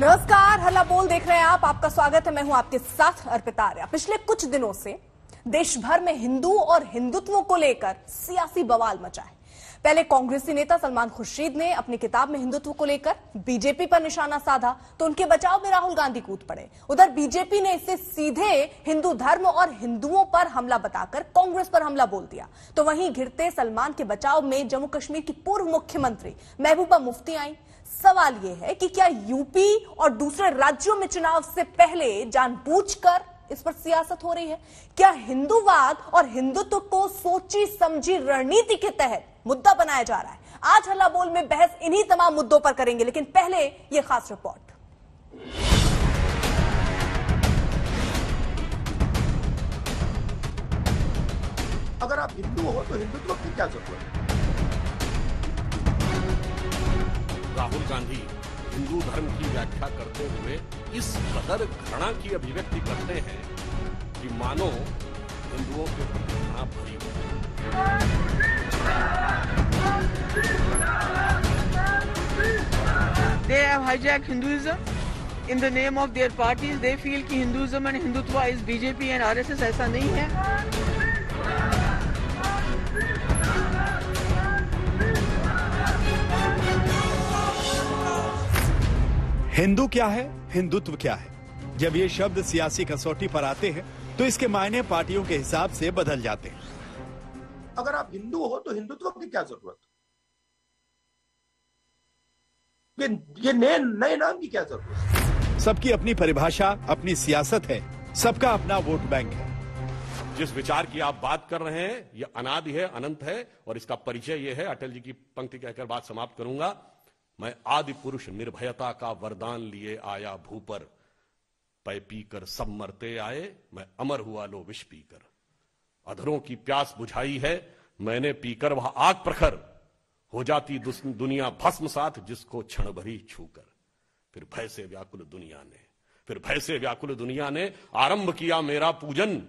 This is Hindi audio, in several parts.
नमस्कार, हल्ला बोल देख रहे हैं आप। आपका स्वागत है, मैं हूँ आपके साथ अर्पिता आर्या। पिछले कुछ दिनों से देश भर में हिंदू और हिंदुत्व को लेकर सियासी बवाल मचा है। पहले कांग्रेसी नेता सलमान खुर्शीद ने अपनी किताब में हिंदुत्व को लेकर बीजेपी पर निशाना साधा तो उनके बचाव में राहुल गांधी कूद पड़े। उधर बीजेपी ने इसे सीधे हिंदू धर्म और हिंदुओं पर हमला बताकर कांग्रेस पर हमला बोल दिया। तो वहीं घिरते सलमान के बचाव में जम्मू कश्मीर की पूर्व मुख्यमंत्री महबूबा मुफ्ती आई। सवाल यह है कि क्या यूपी और दूसरे राज्यों में चुनाव से पहले जानबूझकर इस पर सियासत हो रही है? क्या हिंदूवाद और हिंदुत्व को सोची समझी रणनीति के तहत मुद्दा बनाया जा रहा है? आज हल्ला बोल में बहस इन्हीं तमाम मुद्दों पर करेंगे, लेकिन पहले यह खास रिपोर्ट। अगर आप हिंदू हो तो हिंदुत्व की क्या ज़रूरत है? राहुल गांधी हिंदू धर्म की व्याख्या करते हुए इस कदर घृणा की अभिव्यक्ति करते हैं कि मानो हिंदुओं के प्रति घृणा भरी हो They have hijacked Hinduism in the name of their parties. They feel कि Hinduism and Hindutva is BJP and RSS ऐसा नहीं है हिंदू क्या है? हिंदुत्व क्या है? जब ये शब्द सियासी कसौटी पर आते हैं तो इसके मायने पार्टियों के हिसाब से बदल जाते हैं। अगर आप हिंदू हो तो हिंदुत्व की क्या ज़रूरत? ये ये नए नए नाम की क्या ज़रूरत? है सबकी अपनी परिभाषा अपनी सियासत है। सबका अपना वोट बैंक है। जिस विचार की आप बात कर रहे हैं यह अनादि है अनंत है और इसका परिचय यह है। अटल जी की पंक्ति कहकर बात समाप्त करूँगा। मैं आदि पुरुष निर्भयता का वरदान लिए आया भूपर। पै पीकर सब मरते आए, मैं अमर हुआ लो विष पीकर। अधरों की प्यास बुझाई है, मैंने पीकर वह आग प्रखर। हो जाती दुनिया भस्म साथ जिसको क्षण भरी छूकर। फिर भय से व्याकुल दुनिया ने, फिर भय से व्याकुल दुनिया ने आरंभ किया मेरा पूजन।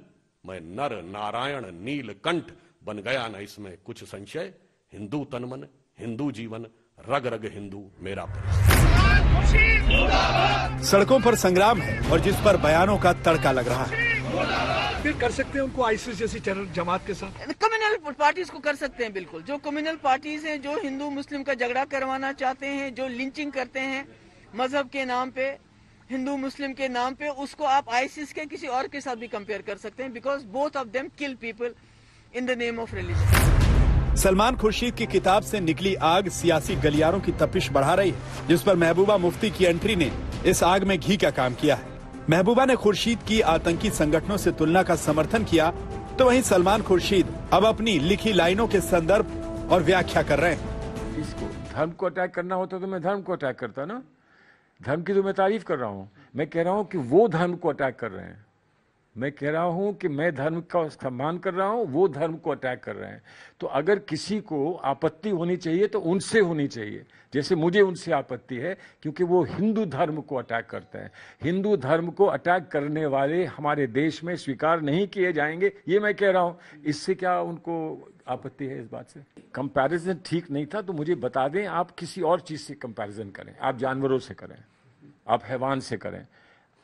मैं नर, नारायण नीलकंठ बन गया न इसमें कुछ संशय। हिंदू तनमन हिंदू जीवन रग रग हिंदू मेरा सड़कों पर संग्राम है और जिस पर बयानों का तड़का लग रहा है। फिर कर सकते हैं उनको आईसिस जैसी टेरर जमात के साथ? कम्युनल पार्टीज़ को कर सकते हैं बिल्कुल। जो कम्युनल पार्टीज़ हैं जो हिंदू मुस्लिम का झगड़ा करवाना चाहते हैं जो लिंचिंग करते हैं मज़हब के नाम पे हिंदू मुस्लिम के नाम पे उसको आप आईसिस के किसी और के साथ भी कंपेयर कर सकते हैं because both of them kill people in the name of religion Salman Khurshid की किताब से निकली आग सियासी गलियारों की तपिश बढ़ा रही है, जिस पर महबूबा मुफ्ती की एंट्री ने इस आग में घी का काम किया है। महबूबा ने खुर्शीद की आतंकी संगठनों से तुलना का समर्थन किया तो वहीं सलमान खुर्शीद अब अपनी लिखी लाइनों के संदर्भ और व्याख्या कर रहे हैं। इसको धर्म को अटैक करना होता तो मैं धर्म को अटैक करता ना? धर्म की तो मैं तारीफ़ कर रहा हूँ। मैं कह रहा हूँ कि वो धर्म को अटैक कर रहे हैं। मैं कह रहा हूँ कि मैं धर्म का सम्मान कर रहा हूँ, वो धर्म को अटैक कर रहे हैं। तो अगर किसी को आपत्ति होनी चाहिए तो उनसे होनी चाहिए। जैसे मुझे उनसे आपत्ति है, क्योंकि वो हिंदू धर्म को अटैक करते हैं। हिंदू धर्म को अटैक करने वाले हमारे देश में स्वीकार नहीं किए जाएँगे, ये मैं कह रहा हूँ। इससे क्या उनको आपत्ति है इस बात से? कंपैरिजन ठीक नहीं था तो मुझे बता दें, आप किसी और चीज़ से कंपैरिजन करें। आप जानवरों से करें, आप हैवान से करें।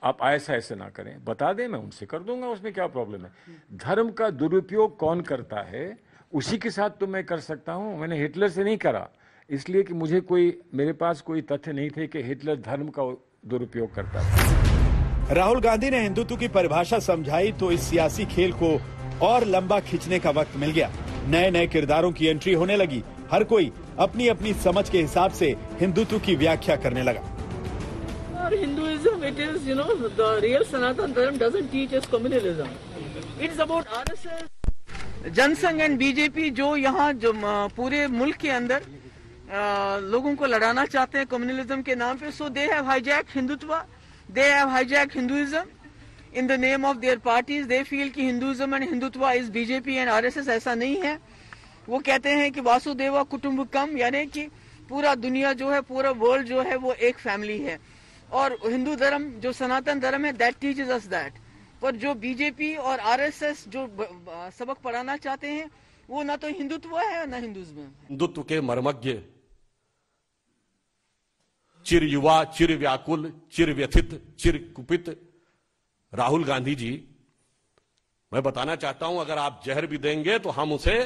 आप ऐसा ऐसे ना करें। बता दें, मैं उनसे कर दूँगा, उसमें क्या प्रॉब्लम है? धर्म का दुरुपयोग कौन करता है? उसी के साथ तो मैं कर सकता हूँ। मैंने हिटलर से नहीं करा। इसलिए कि मुझे कोई, मेरे पास कोई तथ्य नहीं थे कि हिटलर धर्म का दुरुपयोग करता था। राहुल गांधी ने हिंदुत्व की परिभाषा समझाई तो इस सियासी खेल को और लंबा खींचने का वक्त मिल गया। नए नए किरदारों की एंट्री होने लगी। हर कोई अपनी अपनी समझ के हिसाब से हिंदुत्व की व्याख्या करने लगा। For Hinduism, it is, you know, the real Sanatan Dharma doesn't teach us communalism. It's about RSS. Jansangh and BJP जो यहाँ जो पूरे मुल्क के अंदर अ, लोगों को लड़ाना चाहते हैं कम्युनलिज्म के नाम पे so they have hijack Hindutva they have hijack Hinduism in the name of their parties they feel कि Hinduism and Hindutva is BJP and RSS ऐसा नहीं है वो कहते हैं कि वासुदेवा कुटुंबकम यानी कि पूरा दुनिया जो है पूरा वर्ल्ड जो है वो एक फैमिली है और हिंदू धर्म, जो सनातन धर्म है दैट टीचेस अस दैट पर जो बीजेपी और आरएसएस जो सबक पढ़ाना चाहते हैं, वो ना तो हिंदुत्व है ना हिंदुज्म हिंदुत्व के मर्मज्ञ चिर युवा चिर व्याकुल चिर व्यथित चिर कुपित राहुल गांधी जी, मैं बताना चाहता हूँ, अगर आप जहर भी देंगे तो हम उसे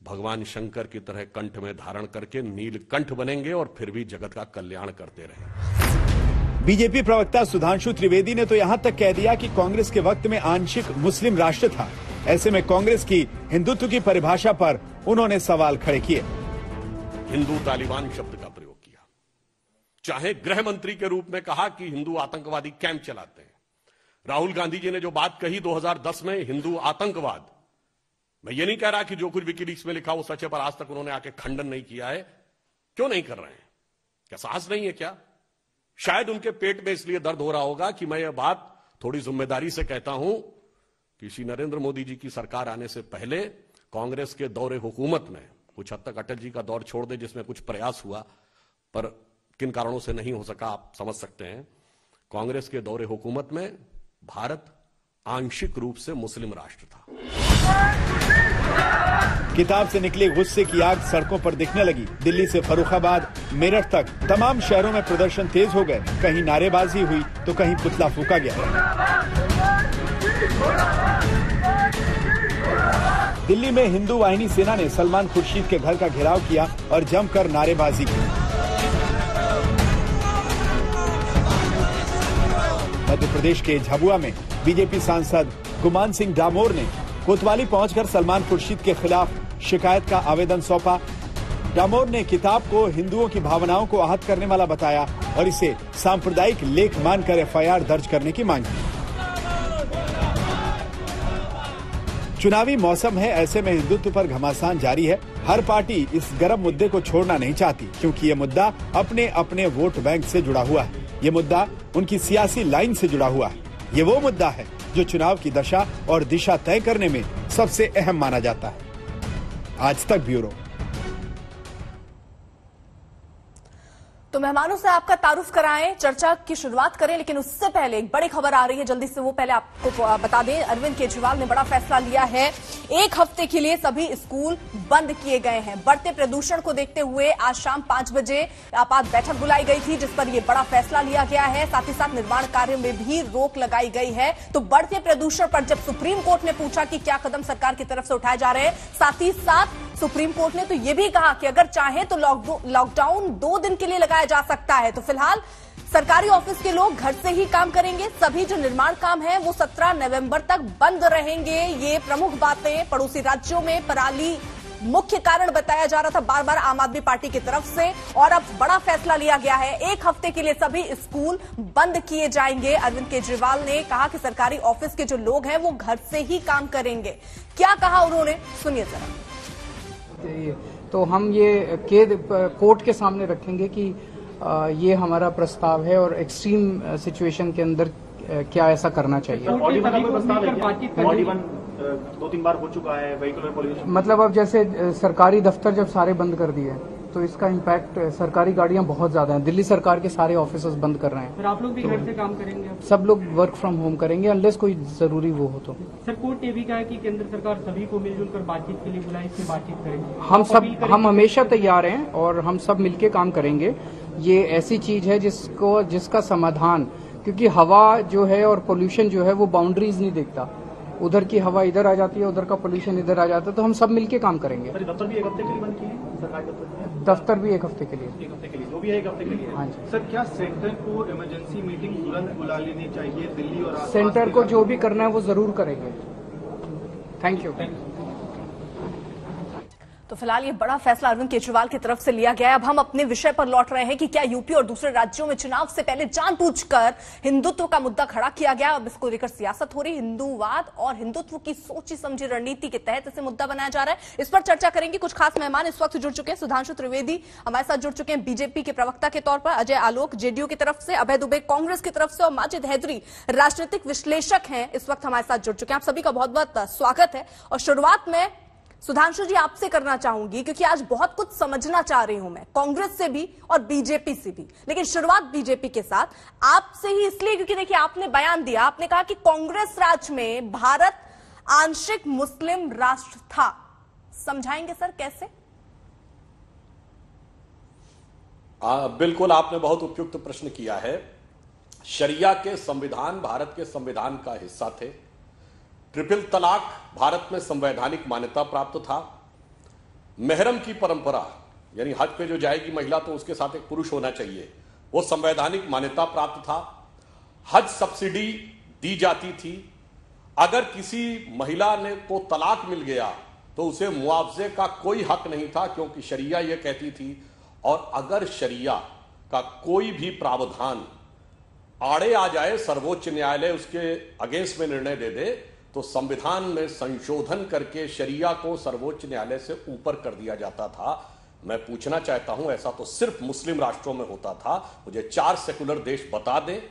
भगवान शंकर की तरह कंठ में धारण करके नीलकंठ बनेंगे और फिर भी जगत का कल्याण करते रहेंगे। बीजेपी प्रवक्ता सुधांशु त्रिवेदी ने तो यहाँ तक कह दिया कि कांग्रेस के वक्त में आंशिक मुस्लिम राष्ट्र था। ऐसे में कांग्रेस की हिंदुत्व की परिभाषा पर उन्होंने सवाल खड़े किए। हिंदू तालिबान शब्द का प्रयोग किया। चाहे गृह मंत्री के रूप में कहा कि हिंदू आतंकवादी कैंप चलाते हैं। राहुल गांधी जी ने जो बात कही 2010 में, हिंदू आतंकवाद, मैं ये नहीं कह रहा कि जो कुछ विकीलीक्स में लिखा वो सच है, पर आज तक उन्होंने आके खंडन नहीं किया है। क्यों नहीं कर रहे हैं? क्या साहस नहीं है क्या? शायद उनके पेट में इसलिए दर्द हो रहा होगा कि मैं यह बात थोड़ी ज़िम्मेदारी से कहता हूँ। कि श्री नरेंद्र मोदी जी की सरकार आने से पहले कांग्रेस के दौरे हुकूमत में, कुछ हद तक अटल जी का दौर छोड़ दे जिसमें कुछ प्रयास हुआ, पर किन कारणों से नहीं हो सका आप समझ सकते हैं। कांग्रेस के दौरे हुकूमत में भारत आंशिक रूप से मुस्लिम राष्ट्र था। किताब से निकले गुस्से की आग सड़कों पर दिखने लगी। दिल्ली से फरुखाबाद, मेरठ तक। तमाम शहरों में प्रदर्शन तेज हो गए। कहीं नारेबाजी हुई तो कहीं पुतला फूका गया। दिल्ली में हिंदू वाहिनी सेना ने सलमान खुर्शीद के घर का घेराव किया और जमकर नारेबाजी की। मध्य प्रदेश के झाबुआ में बीजेपी सांसद गुमान सिंह डामोर ने कोतवाली पहुंचकर सलमान खुर्शीद के खिलाफ शिकायत का आवेदन सौंपा। डामोर ने किताब को हिंदुओं की भावनाओं को आहत करने वाला बताया और इसे सांप्रदायिक लेख मानकर एफआईआर दर्ज करने की मांग की। चुनावी मौसम है, ऐसे में हिंदुत्व पर घमासान जारी है। हर पार्टी इस गर्म मुद्दे को छोड़ना नहीं चाहती, क्योंकि ये मुद्दा अपने अपने वोट बैंक से जुड़ा हुआ है। ये मुद्दा उनकी सियासी लाइन से जुड़ा हुआ है। ये वो मुद्दा है जो चुनाव की दशा और दिशा तय करने में सबसे अहम माना जाता है। आज तक ब्यूरो। तो मेहमानों से आपका तारुफ कराएँ, चर्चा की शुरुआत करें, लेकिन उससे पहले एक बड़ी खबर आ रही है, जल्दी से वो पहले आपको बता दें। अरविंद केजरीवाल ने बड़ा फैसला लिया है, एक हफ़्ते के लिए सभी स्कूल बंद किए गए हैं। बढ़ते प्रदूषण को देखते हुए आज शाम पाँच बजे आपात बैठक बुलाई गई थी, जिस पर यह बड़ा फैसला लिया गया है। साथ ही साथ निर्माण कार्य में भी रोक लगाई गई है। तो बढ़ते प्रदूषण पर जब सुप्रीम कोर्ट ने पूछा कि क्या कदम सरकार की तरफ़ से उठाए जा रहे हैं, साथ ही साथ सुप्रीम कोर्ट ने तो यह भी कहा कि अगर चाहे तो लॉकडाउन दो दिन के लिए लगाया जा सकता है। तो फ़िलहाल सरकारी ऑफ़िस के लोग घर से ही काम करेंगे। सभी जो निर्माण काम है, वो 17 नवंबर तक बंद रहेंगे। ये प्रमुख बातें पड़ोसी राज्यों में पराली मुख्य कारण बताया जा रहा था बार बार आम आदमी पार्टी की तरफ़ से। और अब बड़ा फैसला लिया गया है। एक हफ़्ते के लिए सभी स्कूल बंद किए जाएँगे। अरविंद केजरीवाल ने कहा कि सरकारी ऑफ़िस के जो लोग हैं, वो घर से ही काम करेंगे। क्या कहा उन्होंने? सुनिए जरा। तो हम ये केद कोर्ट के सामने रखेंगे कि ये हमारा प्रस्ताव है और एक्सट्रीम सिचुएशन के अंदर क्या ऐसा करना चाहिए। दो तीन बार हो चुका है मतलब अब जैसे सरकारी दफ्तर जब सारे बंद कर दिए तो इसका इम्पैक्ट सरकारी गाड़ियाँ बहुत ज़्यादा हैं। दिल्ली सरकार के सारे ऑफ़िस बंद कर रहे हैं। फिर आप लोग भी घर तो घर से काम करेंगे? सब लोग वर्क फ्रॉम होम करेंगे अनलेस कोई ज़रूरी वो हो तो। सर कोर्ट ने भी कहा कि केंद्र सरकार सभी को मिलजुल कर बातचीत के लिए बुलाई इससे बातचीत करेंगे। हम सब हम हमेशा तैयार हैं और हम सब मिलकर काम करेंगे। ये ऐसी चीज़ है जिसको जिसका समाधान क्योंकि हवा जो है और पोल्यूशन जो है वो बाउंड्रीज नहीं देखता। उधर की हवा इधर आ जाती है उधर का पोल्यूशन इधर आ जाता है तो हम सब मिलके काम करेंगे। दफ्तर भी एक हफ़्ते के लिए बंद किए सरकारी दफ्तर दफ्तर भी एक हफ़्ते के लिए। एक हफ़्ते के लिए वो भी एक हफ़्ते के लिए। हाँ जी। सर क्या सेंटर को इमरजेंसी मीटिंग तुरंत बुला लेनी चाहिए दिल्ली और सेंटर को जो भी करना है वो ज़रूर करेंगे। थैंक यू तो फ़िलहाल ये बड़ा फैसला अरविंद केजरीवाल की तरफ़ से लिया गया अब हम अपने विषय पर लौट रहे हैं कि क्या यूपी और दूसरे राज्यों में चुनाव से पहले जानबूझकर हिंदुत्व का मुद्दा खड़ा किया गया? अब इसको लेकर सियासत हो रही, हिंदूवाद और हिंदुत्व की सोची समझी रणनीति के तहत इसे मुद्दा बनाया जा रहा है। इस पर चर्चा करेंगे कुछ खास मेहमान इस वक्त जुड़ चुके हैं। सुधांशु त्रिवेदी हमारे साथ जुड़ चुके हैं बीजेपी के प्रवक्ता के तौर पर, अजय आलोक जेडीयू की तरफ़ से, अभय दुबे कांग्रेस की तरफ़ से और माजिद हैदरी राजनीतिक विश्लेषक हैं इस वक्त हमारे साथ जुड़ चुके हैं। आप सभी का बहुत बहुत स्वागत है। और शुरुआत में सुधांशु जी आपसे करना चाहूँगी क्योंकि आज बहुत कुछ समझना चाह रही हूँ मैं कांग्रेस से भी और बीजेपी से भी। लेकिन शुरुआत बीजेपी के साथ आपसे ही इसलिए क्योंकि देखिए आपने बयान दिया आपने कहा कि कांग्रेस राज में भारत आंशिक मुस्लिम राष्ट्र था। समझाएँगे सर कैसे? आ, बिल्कुल आपने बहुत उपयुक्त प्रश्न किया है। शरिया के संविधान भारत के संविधान का हिस्सा थे। ट्रिपल तलाक भारत में संवैधानिक मान्यता प्राप्त था। मेहरम की परंपरा, यानी हज पे जो जाएगी महिला तो उसके साथ एक पुरुष होना चाहिए, वो संवैधानिक मान्यता प्राप्त था। हज सब्सिडी दी जाती थी। अगर किसी महिला ने को तलाक मिल गया तो उसे मुआवजे का कोई हक नहीं था, क्योंकि शरिया यह कहती थी, और अगर शरिया का कोई भी प्रावधान आड़े आ जाए, सर्वोच्च न्यायालय उसके अगेंस्ट में निर्णय दे दे तो संविधान में संशोधन करके शरिया को सर्वोच्च न्यायालय से ऊपर कर दिया जाता था। मैं पूछना चाहता हूँ, ऐसा तो सिर्फ़ मुस्लिम राष्ट्रों में होता था। मुझे चार सेकुलर देश बता दें,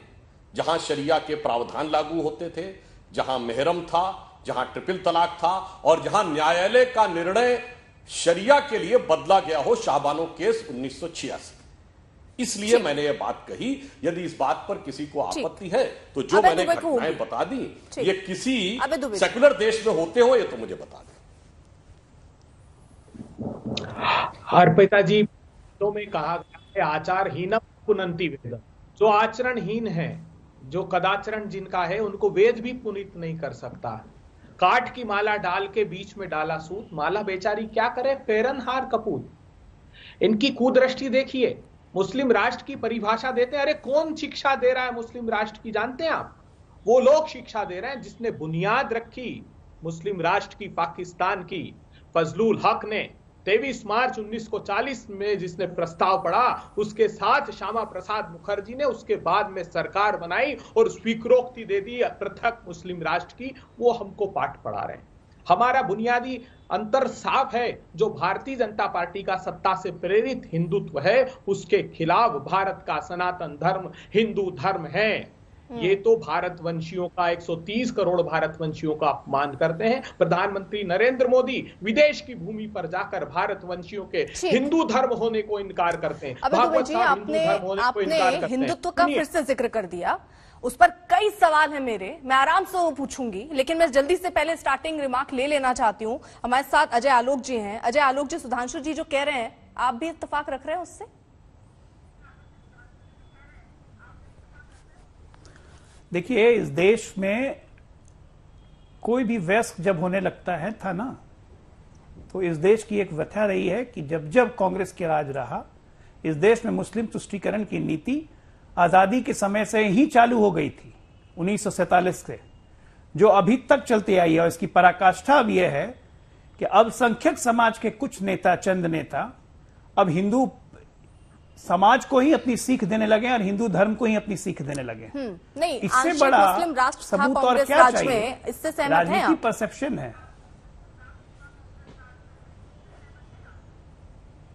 जहाँ शरिया के प्रावधान लागू होते थे, जहाँ मेहरम था, जहाँ ट्रिपल तलाक था, और जहाँ न्यायालय का निर्णय शरिया के लिए बदला गया हो, शाहबानो केस उन्नीस सौ छियासी। इसलिए मैंने ये बात कही यदि इस बात पर किसी को आपत्ति है तो जो मैंने घटनाएँ बता दी ये किसी सेकुलर देश में होते हो ये तो मुझे बता दें। अर्पिता जी तो में कहा गया है आचारहीन पुनंति वेद। जो आचरणहीन है जो कदाचरण जिनका है उनको वेद भी पुनित नहीं कर सकता। काट की माला डाल के बीच में डाला सूत माला बेचारी क्या करे? फेरन हार कपूत इनकी कुदृष्टि देखिए मुस्लिम राष्ट्र की परिभाषा देते हैं। अरे, कौन शिक्षा दे रहा है मुस्लिम राष्ट्र की? जानते हैं आप? वो लोग शिक्षा दे रहे हैं जिसने बुनियाद रखी मुस्लिम राष्ट्र की, पाकिस्तान की। फजलुल हक ने 23 मार्च 1940 में जिसने प्रस्ताव पढ़ा, उसके साथ श्यामा प्रसाद मुखर्जी ने उसके बाद में सरकार बनाई और स्वीकरोक्ति दे दी पृथक मुस्लिम राष्ट्र की। वो हमको पाठ पढ़ा रहे हैं। हमारा बुनियादी अंतर साफ़ है जो भारतीय जनता पार्टी का सत्ता से प्रेरित हिंदुत्व है उसके खिलाफ भारत का सनातन धर्म हिंदू धर्म है। ये तो भारतवंशियों का 130 करोड़ भारतवंशियों का अपमान करते हैं। प्रधानमंत्री नरेंद्र मोदी विदेश की भूमि पर जाकर भारतवंशियों के हिंदू धर्म होने को इनकार करते हैं। अबे भागवत साहब हिंदू धर्म होने को इनकार करते हैं। हिंदुत्व का फिर से ज़िक्र कर दिया। उस पर कई सवाल हैं मेरे। मैं आराम से वो पूछूँगी, लेकिन मैं जल्दी से पहले स्टार्टिंग रिमार्क ले लेना चाहती हूँ। हमारे साथ अजय आलोक जी हैं। अजय आलोक जी, सुधांशु जी जो कह रहे हैं, आप भी इतफाक रख रहे हैं उससे? देखिए, इस देश में कोई भी व्यस्क जब होने लगता है, था ना? तो इस देश की एक व्यथा रही है कि जब जब कांग्रेस के राज रहा, इस देश में मुस्लिम तुष्टिकरण की नीति आज़ादी के समय से ही चालू हो गई थी उन्नीस से जो अभी तक चलती आई है। और इसकी पराकाष्ठा अब यह है कि अब संख्यक समाज के कुछ नेता चंद नेता अब हिंदू समाज को ही अपनी सीख देने लगे और हिंदू धर्म को ही अपनी सीख देने लगे हम्म, नहीं इससे बड़ा मुस्लिम राष्ट्र सबूत और क्या चाहिए? में इससे राजनीति परसेप्शन है।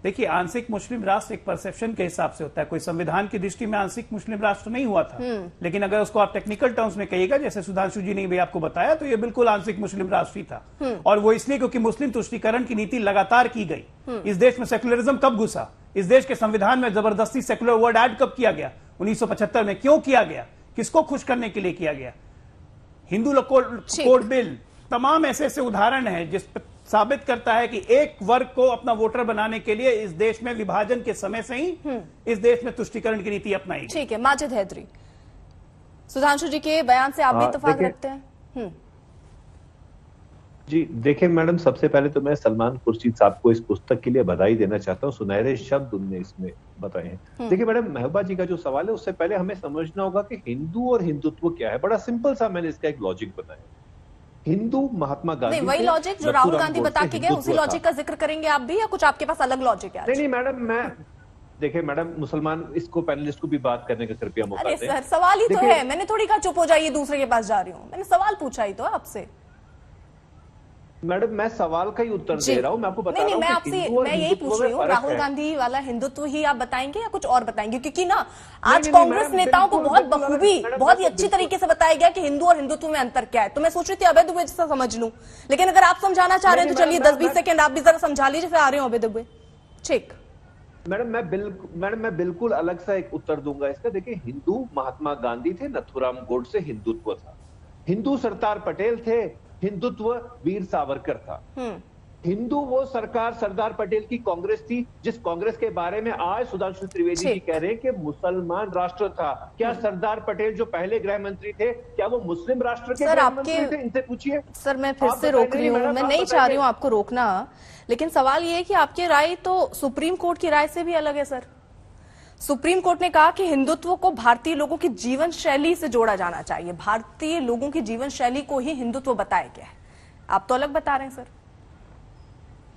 देखिए आंशिक मुस्लिम राष्ट्र एक परसेप्शन के हिसाब से होता है। कोई संविधान की दृष्टि में आंशिक मुस्लिम राष्ट्र नहीं हुआ था। लेकिन अगर उसको आप टेक्निकल टर्म्स में कहिएगा जैसे सुधांशु जी ने भी आपको बताया तो ये बिल्कुल आंशिक मुस्लिम राष्ट्र ही था। और वो इसलिए क्योंकि मुस्लिम तुष्टीकरण की नीति लगातार की गई। इस देश में सेकुलरिज्म कब घुसा? इस देश के संविधान में ज़बरदस्ती सेकुलर वर्ड एड कब किया गया? 1975 में क्यों किया गया? किसको खुश करने के लिए किया गया? Hindu code bill. तमाम ऐसे ऐसे उदाहरण हैं जिस साबित करता है कि एक वर्ग को अपना वोटर बनाने के लिए इस देश में विभाजन के समय से ही इस देश में तुष्टिकरण की नीति अपनाई ठीक है माजिद हैदरी। सुधांशु जी के बयान से आप भी हाँ, इत्तेफाक रखते हैं? हम्म, जी देखिए मैडम सबसे पहले तो मैं सलमान खुर्शीद साहब को इस पुस्तक के लिए बधाई देना चाहता हूँ। सुनहरे शब्द उनने इसमें बताए हैं। देखिए मैडम महबूबा जी का जो सवाल है उससे पहले हमें समझना होगा कि हिंदू और हिंदुत्व क्या है। बड़ा सिंपल सा मैंने इसका एक लॉजिक बनाया। हिंदू महात्मा गांधी नहीं वही लॉजिक जो राहुल गांधी बता के गए उसी लॉजिक का ज़िक्र करेंगे आप भी या कुछ आपके पास अलग लॉजिक है? नहीं नहीं मैडम मैं देखिए मैडम मुसलमान इसको पैनलिस्ट को भी बात करने का कृपया मौका अरे दें। सर सवाल ही तो है मैंने थोड़ी कहा चुप हो जाइए दूसरे के पास जा रही हूँ। मैंने सवाल पूछा ही तो आपसे। मैडम मैं सवाल का ही उत्तर दे रहा हूँ मैं आपको बता नहीं रहा हूँ और मैं यही पूछ रही हूँ राहुल गांधी वाला हिंदुत्व ही आप बताएँगे या कुछ और बताएँगे? क्योंकि ना आज कांग्रेस नेताओं को बहुत बखूबी बहुत ही अच्छी तरीके से बताया गया कि हिंदू और हिंदुत्व में अंतर क्या है। तो मैं सोच रही थी अवैध दुबे जैसा समझ लूँ। लेकिन अगर आप समझाना चाह रहे हैं तो चलिए दस बीस सेकेंड आप भी जरा समझा लीजिए फिर आ रहे हो अवैध दुबे ठीक। मैडम मैं बिल्कुल मैडम मैं बिल्कुल अलग सा एक उत्तर दूँगा इसका। देखिए हिंदू महात्मा गांधी थे नथुराम गोडसे हिंदुत्व था। हिंदू सरदार पटेल थे हिंदुत्व वीर सावरकर था। हम्म। हिंदू वो सरकार सरदार पटेल की कांग्रेस थी जिस कांग्रेस के बारे में आज सुधांशु त्रिवेदी जी कह रहे हैं कि मुसलमान राष्ट्र था। क्या सरदार पटेल जो पहले गृह मंत्री थे क्या वो मुस्लिम राष्ट्र के सर, आपके- थे? इनसे पूछिए। सर मैं फिर से रोक रही हूँ। मैं नहीं चाह रही हूँ आपको रोकना लेकिन सवाल ये है कि आपकी राय तो सुप्रीम कोर्ट की राय से भी अलग है सर। सुप्रीम कोर्ट ने कहा कि हिंदुत्व को भारतीय लोगों की जीवन शैली से जोड़ा जाना चाहिए। भारतीय लोगों की जीवन शैली को ही हिंदुत्व बताया गया है। आप तो अलग बता रहे हैं सर।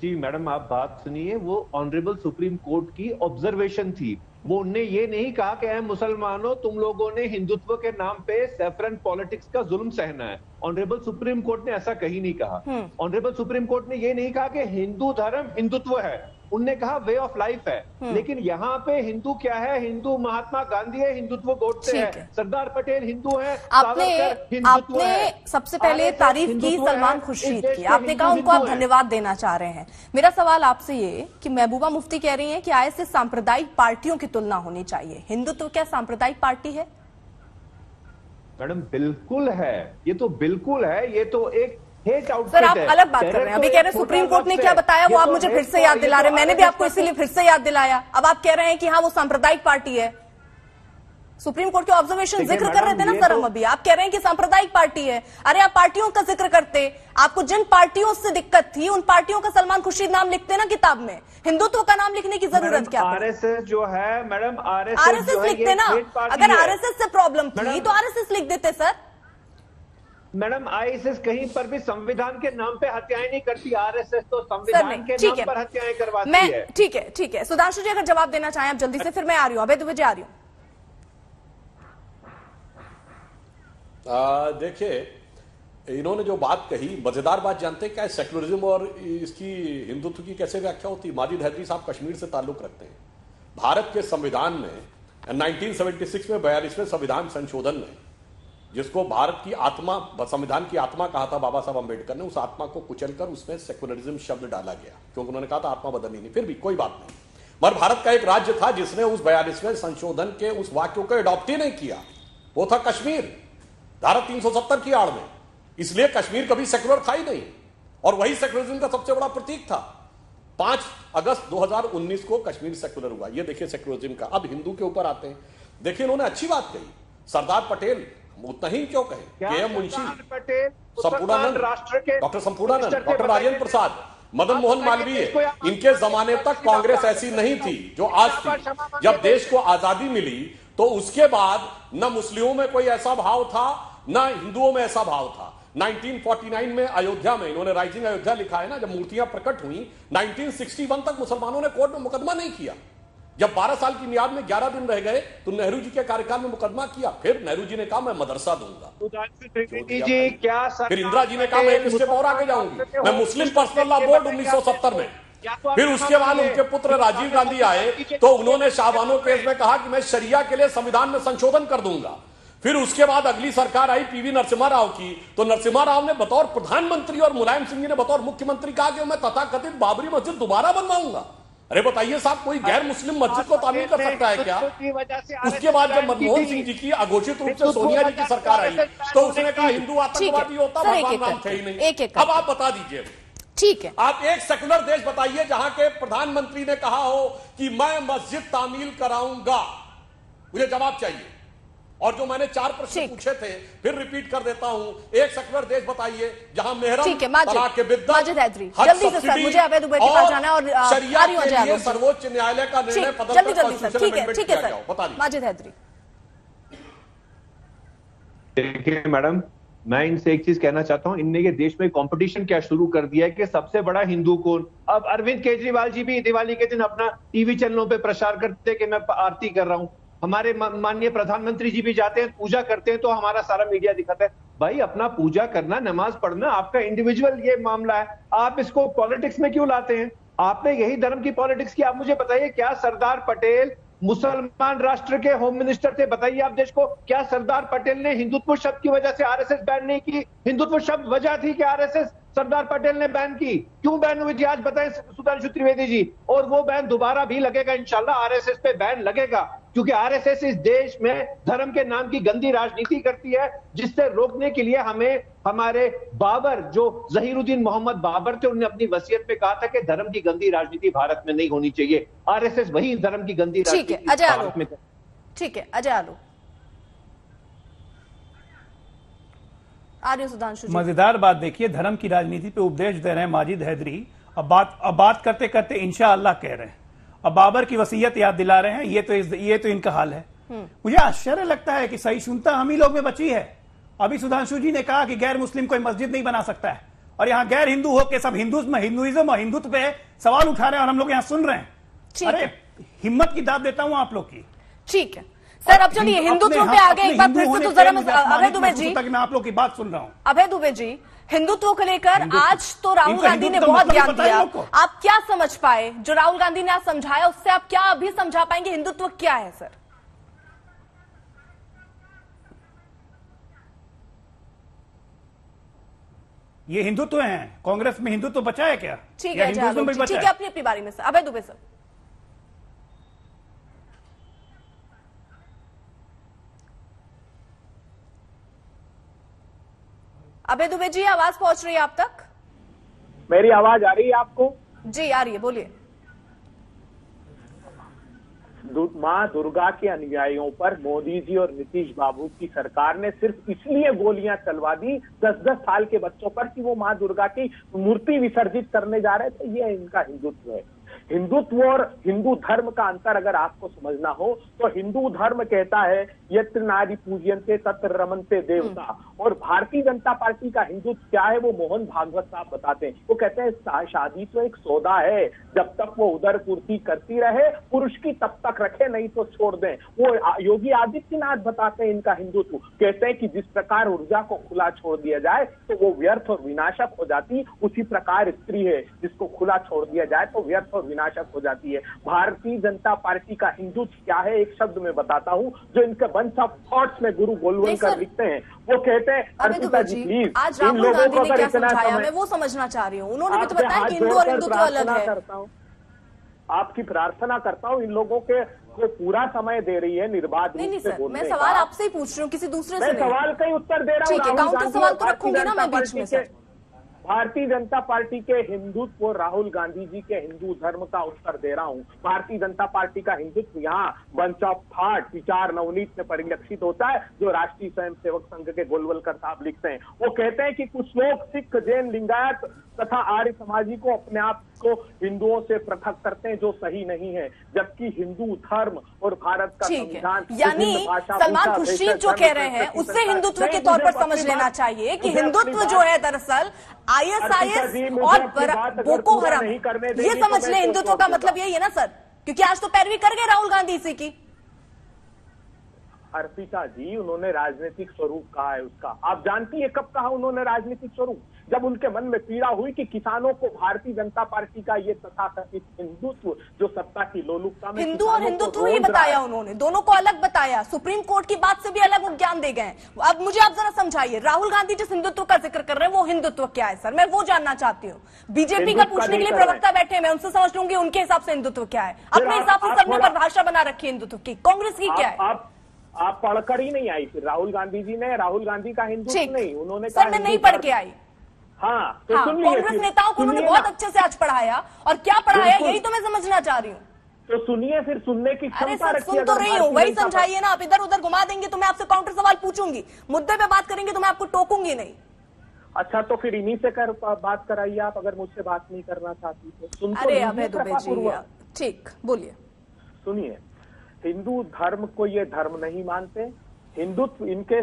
जी मैडम आप बात सुनिए। वो ऑनरेबल सुप्रीम कोर्ट की ऑब्जर्वेशन थी। वो उनने ये नहीं कहा कि "ऐ मुसलमानों तुम लोगों ने हिंदुत्व के नाम पे सेफरन पॉलिटिक्स का जुल्म सहना है। ऑनरेबल सुप्रीम कोर्ट ने ऐसा कहीं नहीं कहा। ऑनरेबल सुप्रीम कोर्ट ने ये नहीं कहा कि हिंदू धर्म हिंदुत्व है। उनने कहा वे ऑफ़ लाइफ है. लेकिन यहाँ पे हिंदू क्या है? हिंदू महात्मा गांधी है हिंदुत्व गोडसे है। सरदार पटेल हिंदू है आपने आपने सबसे पहले तारीफ़ की सलमान खुर्शीद की। आपने कहा उनको आप धन्यवाद देना चाह रहे हैं। मेरा सवाल आपसे ये कि महबूबा मुफ्ती कह रही है कि आए से सांप्रदायिक पार्टियों की तुलना होनी चाहिए। हिंदुत्व क्या सांप्रदायिक पार्टी है? मैडम बिल्कुल है। ये तो बिल्कुल है। ये तो एक सर आप अलग बात कर रहे हैं। तो अभी कह रहे हैं सुप्रीम कोर्ट ने क्या बताया वो आप तो मुझे फिर से याद दिला तो रहे हैं। मैंने भी आपको इसीलिए फिर से याद दिलाया। अब आप कह रहे हैं कि हाँ वो सांप्रदायिक पार्टी है। सुप्रीम कोर्ट के ऑब्जर्वेशन ज़िक्र कर रहे थे ना सर तो- हम अभी। आप कह रहे हैं कि सांप्रदायिक पार्टी है। अरे आप पार्टियों का ज़िक्र करते। आपको जिन पार्टियों से दिक्कत थी उन पार्टियों का सलमान खुर्शीद नाम लिखते ना किताब में। हिंदुत्व का नाम लिखने की ज़रूरत क्या आरएसएस जो है मैडम आरएसएस आरएसएस लिखते ना। अगर आरएसएस से प्रॉब्लम थी तो आरएसएस लिख देते सर। मैडम आईएसएस कहीं पर भी संविधान के नाम पे हत्याएँ नहीं करती। आरएसएस तो संविधान के ठीक नाम पर हत्याएँ है करवाती मैं है। ठीक है ठीक है। सुधांशु जी अगर जवाब देना चाहें आप जल्दी से फिर मैं आ रही हूँ। अभय दुबे आ रही हूँ। देखिए इन्होंने जो बात कही मज़ेदार बात जानते हैं क्या है सेकुलरिज्म और इसकी हिंदुत्व की कैसे व्याख्या होती? है माजिद हैदरी साहब कश्मीर से ताल्लुक रखते हैं। भारत के संविधान में 1976 में बयालीसवें संविधान संशोधन में जिसको भारत की आत्मा, संविधान की आत्मा कहा था बाबा साहब अंबेडकर ने, उस आत्मा को कुचलकर उसमें सेकुलरिज्म शब्द डाला गया। क्योंकि उन्होंने कहा था, आत्मा बदलनी नहीं, फिर भी कोई बात नहीं। मगर भारत का एक राज्य था जिसने उस बयालीसवें संशोधन के उस वाक्यों को अडॉप्ट ही नहीं किया। वो था कश्मीर। धारा 370 की आड़ में। इसलिए कश्मीर कभी सेकुलर था ही नहीं। और वही सेकुलरिज्म का सबसे बड़ा प्रतीक था। पाँच अगस्त 2019 को कश्मीर सेकुलर हुआ। ये देखिए सेकुलरिज्म का। अब हिंदू के ऊपर आते हैं। देखिए, इन्होंने अच्छी बात कही। सरदार पटेल ही क्यों कहे? के एम मुंशी। संपूर्णानंद। राष्ट्र के डॉक्टर संपूर्णानंद डॉक्टर राजेंद्र प्रसाद मदन मोहन मालवीय इनके जमाने तक कांग्रेस ऐसी नहीं थी जो आज थी। जब देश को आज़ादी मिली तो उसके बाद न मुस्लिमों में कोई ऐसा भाव था न हिंदुओं में ऐसा भाव था। 1949 में अयोध्या में इन्होंने राइजिंग अयोध्या लिखा है ना जब मूर्तियाँ प्रकट हुई 1961 तक मुसलमानों ने कोर्ट में मुकदमा नहीं किया। जब 12 साल की मियाद में 11 दिन रह गए तो नेहरू जी के कार्यकाल में मुकदमा किया। फिर नेहरू जी ने कहा मैं मदरसा दूँगा। जी क्या फिर इंदिरा जी ने कहा मैं एक स्टेप और आगे जाऊँगी। मैं मुस्लिम पर्सनल लॉ बोर्ड 1970 में। फिर उसके बाद उनके पुत्र राजीव गांधी आए तो उन्होंने शाहबानो केस में कहा कि मैं शरिया के लिए संविधान में संशोधन कर दूँगा। फिर उसके बाद अगली सरकार आई पीवी नरसिम्हा राव की। तो नरसिम्हा राव ने बतौर प्रधानमंत्री और मुलायम सिंह जी ने बतौर मुख्यमंत्री कहा कि मैं तथाकथित बाबरी मस्जिद दोबारा बनवाऊँगा। अरे बताइए साहब कोई गैर मुस्लिम मस्जिद को तामीर कर सकता है क्या? उसके बाद जब मनमोहन सिंह जी की अघोषित रूप से सोनिया जी की सरकार आई तो उसने कहा हिंदू आतंकवादी होता भगवान राम थे ही नहीं। एक एक अब आप बता दीजिए। ठीक है। आप एक सेकुलर देश बताइए जहाँ के प्रधानमंत्री ने कहा हो कि मैं मस्जिद तामील कराऊँगा। मुझे जवाब चाहिए। और जो मैंने चार प्रश्न पूछे थे फिर रिपीट कर देता हूँ। एक सेकुलर देश बताइए जहाँ है, है हूँ सर। सर्वोच्च न्यायालय का निर्णय है है हो। देखिए मैडम मैं इनसे एक चीज़ कहना चाहता हूँ इनने ये देश में कंपटीशन क्या शुरू कर दिया है कि सबसे बड़ा हिंदू कौन? अब अरविंद केजरीवाल जी भी दिवाली के दिन अपना टीवी चैनलों पे प्रचार करते हैं कि मैं आरती कर रहा हूँ। हमारे माननीय प्रधानमंत्री जी भी जाते हैं, पूजा करते हैं तो हमारा सारा मीडिया दिखाता है। भाई, अपना पूजा करना, नमाज़ पढ़ना आपका इंडिविजुअल ये मामला है। आप इसको पॉलिटिक्स में क्यों लाते हैं? आपने यही धर्म की पॉलिटिक्स की। आप मुझे बताइए, क्या सरदार पटेल मुसलमान राष्ट्र के होम मिनिस्टर थे। बताइए आप देश को, क्या सरदार पटेल ने हिंदुत्व शब्द की वजह से आरएसएस बैन नहीं की? हिंदुत्व शब्द वजह थी कि आरएसएस, सरदार पटेल ने बैन की। क्यों बैन हुई थी? आज बताएँ सुधांशु त्रिवेदी जी। और वो बैन दोबारा भी लगेगा, इंशाल्लाह आरएसएस पे बैन लगेगा। क्योंकि आरएसएस इस देश में धर्म के नाम की गंदी राजनीति करती है, जिससे रोकने के लिए हमें हमारे बाबर जो जहीरुद्दीन मोहम्मद बाबर थे उन्होंने अपनी वसीयत में कहा था कि धर्म की गंदी राजनीति भारत में नहीं होनी चाहिए। आरएसएस वही धर्म की गंदी ठीक है राजनीति अजय भारत में ठीक है अजय आलो। आर्य सुधांशु जी। मज़ेदार बात देखिए धर्म की राजनीति पे उपदेश दे रहे हैं माजिद हैदरी। अब बात अब बात करते करते इंशा अल्लाह कह रहे हैं। अब बाबर की वसीयत याद दिला रहे हैं ये तो इस, ये तो इनका हाल है। मुझे आश्चर्य लगता है कि सही सुनता हम ही लोग में बची है। अभी सुधांशु जी ने कहा कि गैर मुस्लिम कोई मस्जिद नहीं बना सकता है। और यहाँ गैर हिंदू होके सब हिंदुज्म हिंदुइज्म और हिंदुत्व पे सवाल उठा रहे हैं और हम लोग यहाँ सुन रहे हैं। अरे हिम्मत की दाद देता हूँ आप लोग की। ठीक है। सर अब चलिए हिंदुत्व पे आ अपने गए एक बार फिर से तो जरा अभय दुबे जी। मैं आप लोग की बात सुन रहा हूँ। अभय दुबे जी हिंदुत्व को लेकर आज तो राहुल गांधी ने बहुत मतलब ज्ञान दिया। आप क्या समझ पाए? जो राहुल गांधी ने आज समझाया उससे आप क्या अभी समझा पाएँगे? हिंदुत्व क्या है सर? ये हिंदुत्व है। कांग्रेस में हिंदुत्व बचा है क्या? ठीक है ठीक है? अपनी अपनी बारी में सर अभय दुबे सर अभय दुबे जी आवाज़ पहुँच रही है आप तक? मेरी आवाज़ आ रही है आपको? जी आ रही है बोलिए। माँ दुर्गा के अनुयायियों पर मोदी जी और नीतीश बाबू की सरकार ने सिर्फ़ इसलिए गोलियाँ चलवा दी दस दस साल के बच्चों पर कि वो माँ दुर्गा की मूर्ति विसर्जित करने जा रहे थे। ये इनका हिंदुत्व है। हिंदुत्व और हिंदू धर्म का अंतर अगर आपको समझना हो तो हिंदू धर्म कहता है यत्र नारी पूजन से तत्र रमन से देवता और भारतीय जनता पार्टी का हिंदुत्व क्या है वो मोहन भागवत साहब बताते हैं। वो कहते हैं शादी तो एक सौदा है जब तक वो उधर पूर्ति करती रहे पुरुष की तब तक रखे नहीं तो छोड़ दें। वो योगी आदित्यनाथ बताते हैं इनका हिंदुत्व। कहते हैं कि जिस प्रकार ऊर्जा को खुला छोड़ दिया जाए तो वो व्यर्थ और विनाशक हो जाती। उसी प्रकार स्त्री है जिसको खुला छोड़ दिया जाए तो व्यर्थ और विनाशक हो जाती है। भारतीय जनता पार्टी का हिंदुत्व क्या है? एक शब्द में बताता हूँ जो इनके बंच ऑफ़ थॉट्स में गुरु नहीं, गोलवलकर लिखते हैं। वो कहते हैं अर्पिता जी प्लीज़ आज इन राहुल लोगों गांधी को ने अगर क्या इतना समझाया? मैं वो समझना चाह रही हूँ। उन्होंने भी तो बताया कि हिंदू और हिंदुत्व अलग प्रार्थना है। करता हूँ। आपकी प्रार्थना करता हूँ इन लोगों के को पूरा समय दे रही है निर्बाध नहीं नहीं सर मैं का। सवाल आपसे ही पूछ रही हूँ किसी दूसरे से सवाल का ही उत्तर दे रहा हूँ काउंटर सवाल तो रखूँगी ना मैं बीच में, सर। भारतीय जनता पार्टी के हिंदुत्व और राहुल गांधी जी के हिंदू धर्म का उत्तर दे रहा हूँ। भारतीय जनता पार्टी का हिंदुत्व यहाँ बंच ऑफ़ थॉट विचार नवनीत में परिलक्षित होता है जो राष्ट्रीय स्वयंसेवक संघ के गोलवलकर साहब लिखते हैं। वो कहते हैं कि कुछ लोग सिख जैन लिंगायत तथा आर्य समाजी को अपने आप को हिंदुओं से पृथक करते हैं जो सही नहीं है। जबकि हिंदू धर्म और भारत का संविधान यानी सलमान खुर्शीद जो कह रहे हैं उससे हिंदुत्व के तौर पर समझ लेना चाहिए कि हिंदुत्व जो है दरअसल आईएसआईएस और बोको हराम। ये समझ लें ले हिंदुत्व का मतलब यही है ना सर? क्योंकि आज तो पैरवी कर गए राहुल गांधी इसी की। अर्पिता जी उन्होंने राजनीतिक स्वरूप कहा है उसका। आप जानती है कब कहा उन्होंने राजनीतिक स्वरूप? जब उनके मन में पीड़ा हुई कि किसानों को भारतीय जनता पार्टी का ये तथाकथित हिंदुत्व जो सत्ता की लोलुपता में हिंदू और हिंदुत्व ही बताया उन्होंने दोनों को अलग बताया। सुप्रीम कोर्ट की बात से भी अलग ज्ञान दे गए अब मुझे आप जरा समझाइए राहुल गांधी जिस हिंदुत्व का ज़िक्र कर रहे हैं वो हिंदुत्व क्या है सर? मैं वो जानना चाहती हूँ। बीजेपी का पूछने के लिए। प्रवक्ता बैठे हैं, मैं उनसे समझ लूँगी उनके हिसाब से हिंदुत्व क्या है। अपने हिसाब से सबने परिभाषा बना रखी है हिंदुत्व की। कांग्रेस की क्या है? आप, पढ़कर ही नहीं आई। फिर राहुल गांधी जी ने राहुल गांधी का हिंदुत्व नहीं उन्होंने सर मैं नहीं पढ़ के आई। हाँ तो हाँ कांग्रेस नेताओं को उन्होंने बहुत अच्छे से आज पढ़ाया और क्या पढ़ाया यही तो मैं समझना चाह रही हूँ। तो सुनिए फिर सुनने की अरे सर सुन तो रही हूँ वही समझाइए ना आप इधर उधर घुमा देंगे तो मैं आपसे काउंटर सवाल पूछूँगी। मुद्दे पे बात करेंगे तो मैं आपको टोकूँगी नहीं। अच्छा तो फिर इन्हीं से कर बात कराइए आप अगर मुझसे बात नहीं करना चाहती तो। सुन तो अरे अभय दुबे जी ठीक बोलिए। सुनिए हिंदू धर्म को ये धर्म नहीं मानते हिंदुत्व इनके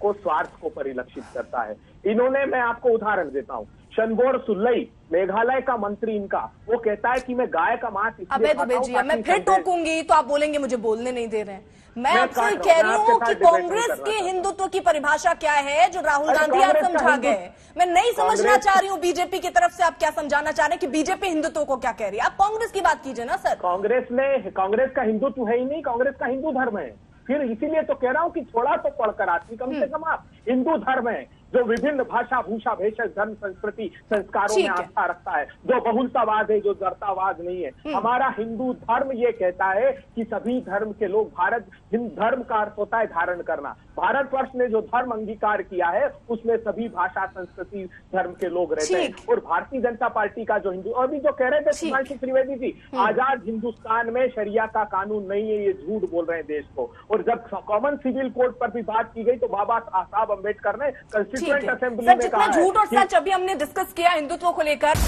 को स्वार्थ को परिलक्षित करता है। इन्होंने मैं आपको उदाहरण देता हूँ। शनबोर सुल्लई मेघालय का मंत्री इनका। वो कहता है कि मैं गाय का मांस खाता दुबे जी अब मैं फिर टोकूँगी तो आप बोलेंगे मुझे बोलने नहीं दे रहे हैं। मैं आपसे कह रही हूँ कि कांग्रेस के हिंदुत्व की परिभाषा क्या है जो राहुल गांधी का समझा गए मैं नहीं समझना चाह रही हूँ बीजेपी की तरफ़ से आप क्या समझाना चाह रहे हैं कि बीजेपी हिंदुत्व को क्या कह रही है? आप कांग्रेस की बात कीजिए ना सर। कांग्रेस ने कांग्रेस का हिंदुत्व है ही नहीं कांग्रेस का हिंदू धर्म है। फिर इसीलिए तो कह रहा हूँ कि थोड़ा तो पढ़कर आती कम से कम आप हिंदू धर्म है। जो विभिन्न भाषा भूषा भेषज धर्म संस्कृति संस्कारों में आस्था रखता है जो बहुलतावाद है जो जड़तावाद नहीं है। हम्म। हमारा हिंदू धर्म ये कहता है कि सभी धर्म के लोग भारत हिंद धर्म का अर्थ होता है धारण करना। भारतवर्ष ने जो धर्म अंगीकार किया है उसमें सभी भाषा संस्कृति धर्म के लोग रहते हैं। और भारतीय जनता पार्टी का जो हिंदू अभी जो कह रहे थे सुधांशु त्रिवेदी जी हम्म। आज़ाद हिंदुस्तान में शरिया का कानून नहीं है ये झूठ बोल रहे हैं देश को। और जब कॉमन सिविल कोड पर भी बात की गई तो बाबा साहब अंबेडकर ने ठीक है। सर जितना झूठ और सच अभी हमने डिस्कस किया हिंदुत्व को लेकर।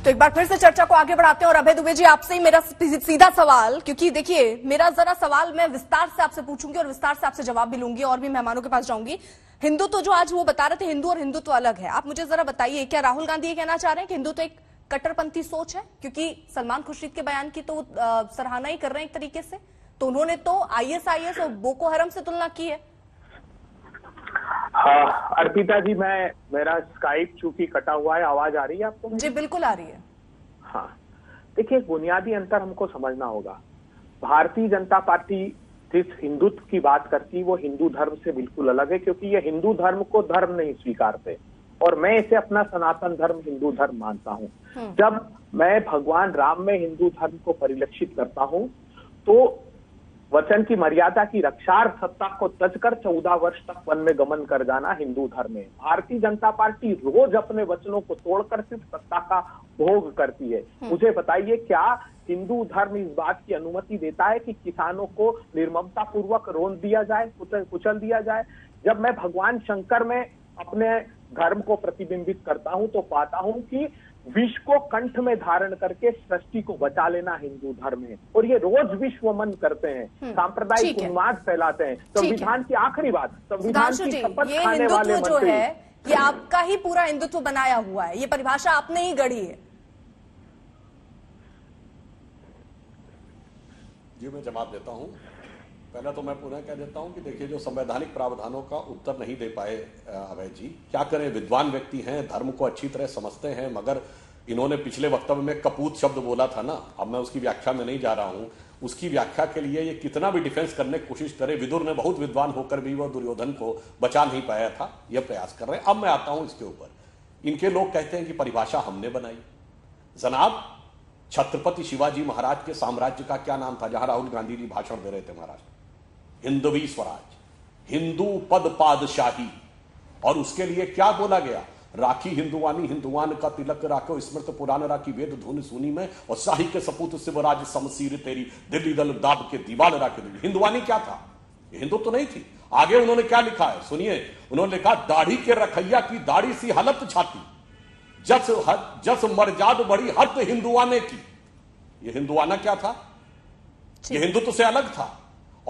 तो एक बार फिर से चर्चा को आगे बढ़ाते हैं और अभय दुबे जी आपसे ही मेरा सीधा सवाल क्योंकि देखिए मेरा जरा सवाल मैं विस्तार से आपसे पूछूँगी और विस्तार से आपसे जवाब भी लूँगी और भी मेहमानों के पास जाऊँगी। हिंदुत्व जो आज वो बता रहे थे हिंदू और हिंदुत्व तो अलग है। आप मुझे जरा बताइए क्या राहुल गांधी ये कहना चाह रहे हैं कि हिंदुत्व तो एक कट्टरपंथी सोच है क्योंकि सलमान खुर्शीद के बयान की तो सराहना ही कर रहे हैं एक तरीके से। तो उन्होंने तो आईएसआईएस और बोको हरम से तुलना की है। हाँ अर्पिता जी मैं मेरा स्काइप चूँकि कटा हुआ है आवाज़ आ रही है आपको जी बिल्कुल आ रही है। हाँ। देखिए एक बुनियादी अंतर हमको समझना होगा। भारतीय जनता पार्टी जिस हिंदुत्व की बात करती है वो हिंदू धर्म से बिल्कुल अलग है क्योंकि ये हिंदू धर्म को धर्म नहीं स्वीकारते। और मैं इसे अपना सनातन धर्म हिंदू धर्म मानता हूँ। जब मैं भगवान राम में हिंदू धर्म को परिलक्षित करता हूँ तो वचन की मर्यादा की रक्षार सत्ता को तजकर चौदह वर्ष तक वन में गमन कर जाना हिंदू धर्म है भारतीय जनता पार्टी रोज अपने वचनों को तोड़कर सिर्फ़ सत्ता का भोग करती है। मुझे बताइए क्या हिंदू धर्म इस बात की अनुमति देता है कि किसानों को निर्ममता पूर्वक रोन दिया जाए कुचल दिया जाए? जब मैं भगवान शंकर में अपने धर्म को प्रतिबिंबित करता हूँ तो पाता हूँ कि विष को कंठ में धारण करके सृष्टि को बचा लेना हिंदू धर्म है। और ये रोज विश्व मन करते हैं हम्म, सांप्रदायिक उन्माद फैलाते हैं। संविधान की आखिरी बात संविधान सुधांशु की शपथ खाने वाले जो मंत्री है ये आपका ही पूरा हिंदुत्व बनाया हुआ है। ये परिभाषा आपने ही गढ़ी है। जी मैं जवाब देता हूँ। पहला तो मैं पुनः कह देता हूँ कि देखिए, जो संवैधानिक प्रावधानों का उत्तर नहीं दे पाए अभय जी, क्या करें? विद्वान व्यक्ति हैं, धर्म को अच्छी तरह समझते हैं, मगर इन्होंने पिछले वक्तव्य में कपूत शब्द बोला था ना, अब मैं उसकी व्याख्या में नहीं जा रहा हूँ, उसकी व्याख्या के लिए ये कितना भी डिफेंस करने की कोशिश करे, विदुर ने बहुत विद्वान होकर भी वह दुर्योधन को बचा नहीं पाया था यह प्रयास कर रहे हैं। अब मैं आता हूँ इसके ऊपर। इनके लोग कहते हैं कि परिभाषा हमने बनाई। जनाब, छत्रपति शिवाजी महाराज के साम्राज्य का क्या नाम था, जहाँ राहुल गांधी जी भाषण दे रहे थे महाराष्ट्र? हिंदवी स्वराज हिंदू पद पादशाही। और उसके लिए क्या बोला गया? राखी हिंदुवानी हिंदुवान का तिलक राखो स्मृत पुराण राखी वेद धुन सुनी में और शाही के सपूत शिवराज समसीर तेरी दिल्ली दल दाब के दीवाल राखे हिंदुवानी क्या था? हिंदू तो नहीं थी। आगे उन्होंने क्या लिखा है? सुनिए। उन्होंने लिखा दाढ़ी के रखैया की दाढ़ी सी हलत छाती जस हद जस मर्जाद बड़ी हद हिंदुआने की। ये हिंदुआना क्या था? ये हिंदुत्व से अलग था।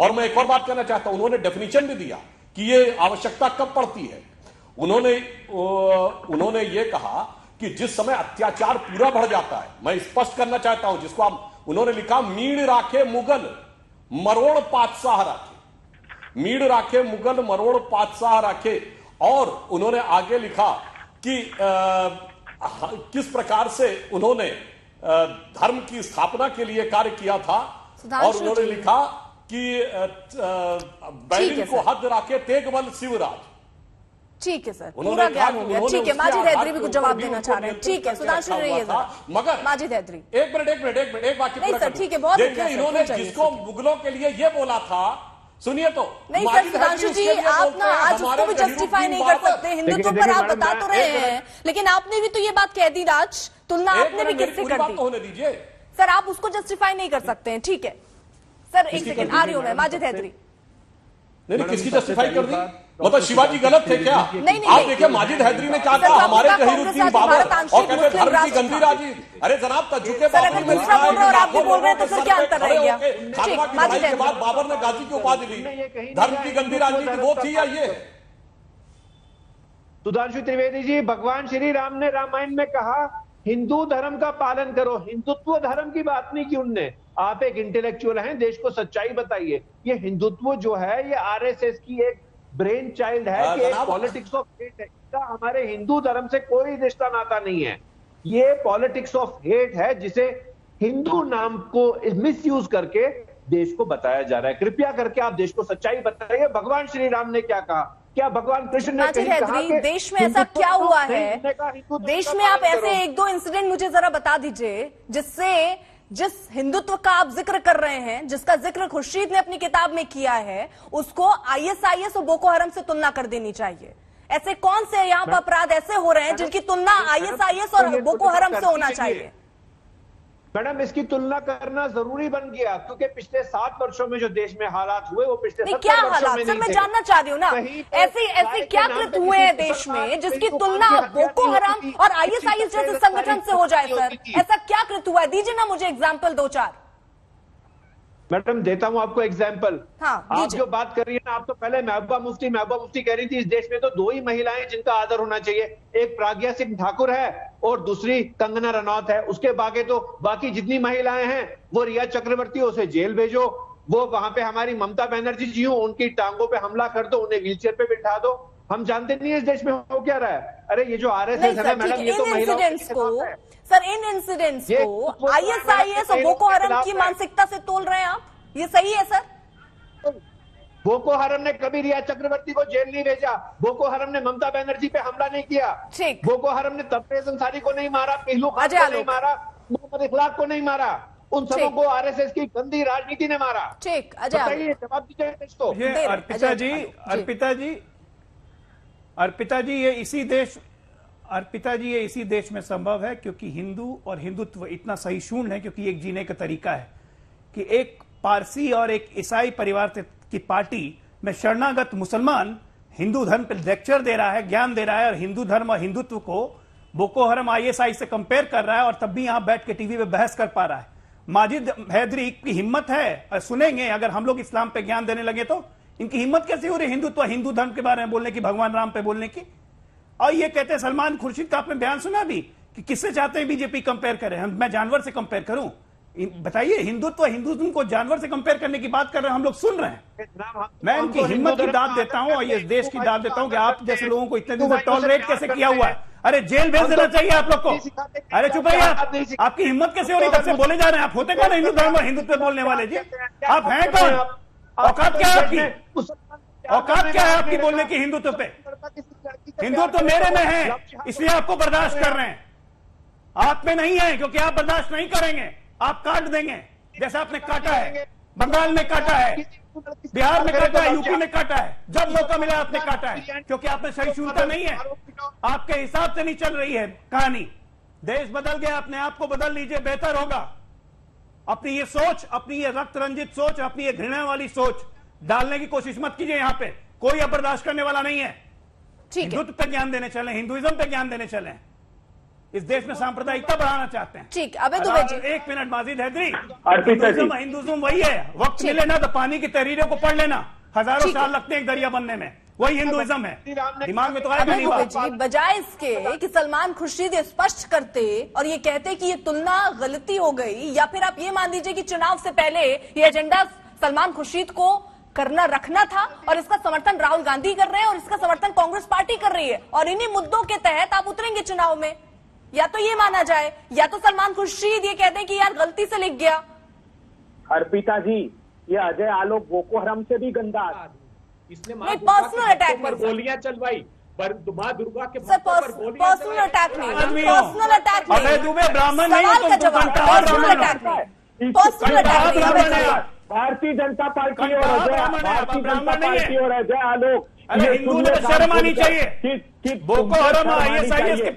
और मैं एक और बात कहना चाहता हूँ उन्होंने डेफिनेशन भी दिया कि ये आवश्यकता कब पड़ती है। उन्होंने उन्होंने ये कहा कि जिस समय अत्याचार पूरा बढ़ जाता है मैं स्पष्ट करना चाहता हूँ जिसको आप उन्होंने लिखा मीण राखे मुगल मरोड़ पातशाह राखे। मीड़ राखे मुगल मरोड़ पातशाह राखे। और उन्होंने आगे लिखा कि ह- किस प्रकार से उन्होंने धर्म की स्थापना के लिए कार्य किया था। और उन्होंने लिखा कि बैरिन को हद राखे तेगबल शिवराज। ठीक है सर उन्होंने पूरा ज्ञान हो गया। ठीक है माजिद हैदरी भी कुछ जवाब देना चाह रहे हैं। ठीक है सुधांशु रहिए। मगर माजिद हैदरी। एक मिनट एक मिनट एक मिनट एक वाक्य नहीं सर, ठीक है, बहुत देखिए अच्छा इन्होंने जिसको मुगलों के लिए ये बोला था सुनिए तो नहीं सर सुधांशु जी आप ना आज उसको भी जस्टिफाई नहीं कर सकते हिंदुत्व पर आप बता तो रहे हैं लेकिन आपने भी तो ये बात कह दी राज। तुलना आपने भी किससे कर तो दी? होने दीजिए। सर आप उसको जस्टिफाई नहीं कर सकते हैं ठीक है। सर एक सेकंड आ रही हूँ मैं माजिद हैदरी। नहीं नहीं किसकी जस्टिफाई कर दी? मतलब शिवाजी गलत थे क्या? नहीं, नहीं, आप देखिए माजिद हैदरी ने क्या कहा हमारे जहीरुद्दीन बाबर और कहते धर्म की गंदी। राज़ी। अरे जनाब तजुके बाबर ने दूसरा लिखा है और आप भी बोल रहे हैं तो फिर क्या अंतर रह गया? ठीक, की लड़ाई के बाद बाबर ने गाजी की उपाधि ली। कहीं धर्म की गंदी राजनीति वो थी या ये? सुधांशु त्रिवेदी जी भगवान श्री राम ने रामायण में कहा हिंदू धर्म का पालन करो। हिंदुत्व धर्म की बात नहीं की उनने। आप एक इंटेलेक्चुअल हैं देश को सच्चाई बताइए। ये हिंदुत्व जो है ये आरएसएस की एक ब्रेन चाइल्ड है हाँ, कि एक पॉलिटिक्स ऑफ़ हेट है। इसका हमारे हिंदू धर्म से कोई रिश्ता नाता नहीं है। ये पॉलिटिक्स ऑफ़ हेट है जिसे हिंदू नाम को मिस यूज़ करके देश को बताया जा रहा है। कृपया करके आप देश को सच्चाई बताइए। भगवान श्री राम ने क्या कहा? क्या भगवान कृष्ण ने कहीं कहा कि देश में ऐसा क्या हुआ है? देश में आप ऐसे एक दो इंसिडेंट मुझे जरा बता दीजिए जिससे जिस हिंदुत्व का आप ज़िक्र कर रहे हैं जिसका ज़िक्र खुर्शीद ने अपनी किताब में किया है उसको आईएसआईएस और बोको हरम से तुलना कर देनी चाहिए। ऐसे कौन से यहाँ पर अपराध ऐसे हो रहे हैं जिनकी तुलना आईएसआईएस और बोको हरम से होना चाहिए? मैडम इसकी तुलना करना ज़रूरी बन गया क्योंकि पिछले सात वर्षों में जो देश में हालात हुए वो पिछले नहीं क्या हालात? में सर मैं जानना चाह रही हूँ ना। पे ऐसे ऐसे क्या कृत हुए हैं देश में जिसकी तुलना बोको हराम और आईएसआईएस जैसे संगठन से हो जाए सर। ऐसा क्या कृत हुआ है? दीजिए ना मुझे एग्ज़ाम्पल दो चार। मैडम देता हूँ आपको एग्ज़ाम्पल हाँ, आप जो बात कर रही है ना आप तो पहले महबूबा मुफ्ती महबूबा मुफ्ती कह रही थी इस देश में तो दो ही महिलाएँ जिनका आदर होना चाहिए। एक प्राज्ञा सिंह ठाकुर है और दूसरी कंगना रनौत है। उसके बाकी तो बाकी जितनी महिलाएँ हैं वो रिया चक्रवर्ती उसे जेल भेजो। वो वहाँ पे हमारी ममता बनर्जी जी हो उनकी टांगों पे हमला कर दो उन्हें व्हीलचेयर पे बिठा दो। हम जानते नहीं इस देश में हो क्या रहा है। अरे ये जो नहीं एस है ना ठीक मैडम है ये तो इंसिडेंट्स को सर इन इंसिडेंट्स को वो आईएसआईएस और महिलाओं बोको हरम की मानसिकता से तोल रहे हैं आप? ये सही है सर? बोको हरम ने कभी रिया चक्रवर्ती को जेल नहीं भेजा। बोको हरम ने ममता बनर्जी पे हमला नहीं किया। ठीक। बोको हरम ने तबरेज अंसारी को नहीं मारा पहलू खान को नहीं मारा मोहम्मद इखलाक को नहीं मारा उन सबों। को आरएसएस की गंदी राजनीति ने मारा। ठीक अजय जवाब दीजिए अर्पिता जी। अर्पिता जी अर्पिता जी ये इसी देश अर्पिता जी ये इसी देश में संभव है क्योंकि हिंदू और हिंदुत्व इतना सहिष्णुन है क्योंकि एक जीने का तरीका है कि एक पारसी और एक ईसाई परिवार की पार्टी में शरणागत मुसलमान हिंदू धर्म पर लेक्चर दे रहा है, ज्ञान दे रहा है और हिंदू धर्म और हिंदुत्व को बोको हरम आईएसआई से कंपेयर कर रहा है और तब भी यहाँ बैठ के टीवी पे बहस कर पा रहा है। माजिद हैदरी की हिम्मत है, और सुनेंगे, अगर हम लोग इस्लाम पे ज्ञान देने लगे तो। इनकी हिम्मत कैसे हो रही हिंदुत्व हिंदू धर्म के बारे में बोलने की भगवान राम पे बोलने की। और ये कहते हैं सलमान खुर्शीद का आपने बयान सुना भी कि किससे चाहते हैं बीजेपी कंपेयर करे? हम मैं जानवर से कंपेयर करूँ? बताइए हिंदुत्व हिंदुत्व को जानवर से कंपेयर करने की बात कर रहे हैं हम लोग सुन रहे हैं। मैं उनकी हिम्मत की दाद देता हूँ और ये देश की दाद देता हूँ कि आप जैसे लोगों को इतने दिन से टॉलरेट कैसे किया हुआ है? अरे जेल भेज देना चाहिए आप लोग को। अरे चुप रहिए आप। आपकी हिम्मत कैसे हो रही? है बोले जा रहे हैं। आप होते कौन हिंदू धर्म और हिंदुत्व बोलने वाले जी? आप हैं? कौन? औकात क्या है आपकी? औकात क्या है आपकी बोलने की हिंदुत्व पे? हिंदुत्व मेरे में है इसलिए आपको बर्दाश्त कर रहे हैं। आप में नहीं है क्योंकि आप बर्दाश्त नहीं करेंगे आप काट देंगे जैसे आपने काटा है बंगाल में काटा है बिहार में काटा है यूपी में काटा है जब मौका मिला आपने काटा है क्योंकि आप में सहिष्णुता नहीं है। आपके हिसाब से नहीं चल रही है कहानी। देश बदल गया अपने आप को बदल लीजिए बेहतर होगा। अपनी ये सोच अपनी ये रक्त रंजित सोच अपनी ये घृणा वाली सोच डालने की कोशिश मत कीजिए यहाँ पे। कोई अब बर्दाश्त करने वाला नहीं है। ठीक है। हिंदुत्व पे ज्ञान देने चले हिंदुइज्म पे ज्ञान देने चले। इस देश में सांप्रदायिकता बढ़ाना चाहते हैं। ठीक अबे दुबे जी। एक minute Majid Haidari. Arpita ji. Hinduism Hinduism वही है। वक्त मिले ना तो पानी की तहरीरों को पढ़ लेना। हज़ारों साल लगते हैं एक दरिया बनने में। वही हिंदुइज्म है। दिमाग में तो आएगा नहीं बात। बजाय इसके कि सलमान खुर्शीद ये स्पष्ट करते और ये कहते कि ये तुलना गलती हो गई या फिर आप ये मान लीजिए कि चुनाव से पहले ये एजेंडा सलमान खुर्शीद को करना रखना था और इसका समर्थन राहुल गांधी कर रहे हैं और इसका समर्थन कांग्रेस पार्टी कर रही है। और इन्हीं मुद्दों के तहत आप उतरेंगे चुनाव में। या तो ये माना जाए या तो सलमान खुर्शीद ये कहते हैं कि यार गलती से लिख गया। अर्पिता जी ये अजय आलोक बोको हरम से भी गंदा आदमी। इसने माँ नहीं, दुर्गा के personal attack भक्तों पर गोलियाँ चलवाई। पर माँ दुर्गा के पर्सनल अटैक नहीं पर्सनल अटैक ब्राह्मण नहीं तुम, पर्सनल अटैक नहीं। पर्सनल अटैक ब्राह्मण है। भारतीय जनता पार्टी और है, भारतीय जनता है। पार्टी और अजय आलोक ये हिंदू शर्म आनी चाहिए। कि- कि बोको हरम, चाहिए। के